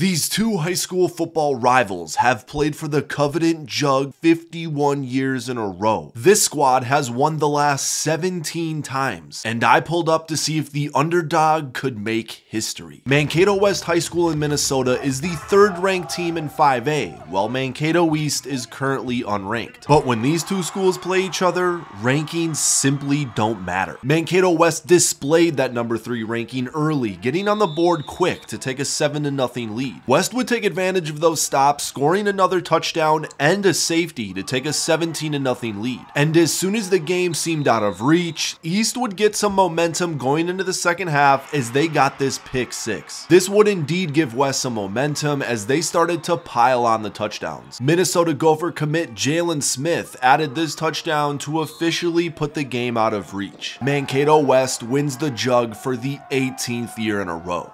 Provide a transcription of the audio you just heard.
These two high school football rivals have played for the Covenant Jug 51 years in a row. This squad has won the last 17 times, and I pulled up to see if the underdog could make history. Mankato West High School in Minnesota is the third ranked team in 5A, while Mankato East is currently unranked. But when these two schools play each other, rankings simply don't matter. Mankato West displayed that number 3 ranking early, getting on the board quick to take a 7 0 lead lead. West would take advantage of those stops, scoring another touchdown and a safety to take a 17 0 lead. And as soon as the game seemed out of reach, East would get some momentum going into the second half as they got this pick six. This would indeed give West some momentum as they started to pile on the touchdowns. Minnesota Gopher commit Jalen Smith added this touchdown to officially put the game out of reach. Mankato West wins the jug for the 18th year in a row.